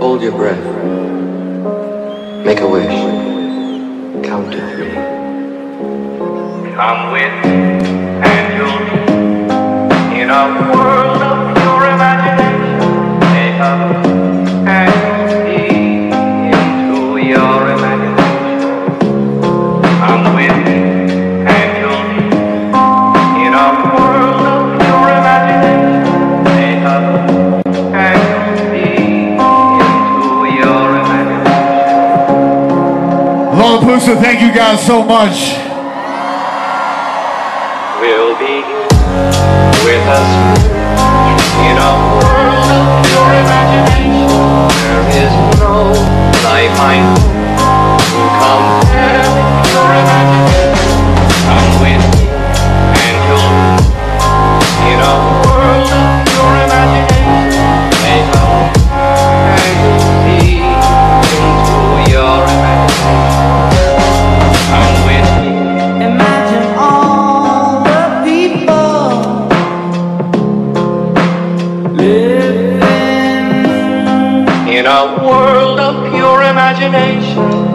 Hold your breath. Make a wish. Count to three. Come with and you'll be in a world. Lollapalooza, thank you guys so much. will be with us in a world of imagination. There is no In a world of pure imagination,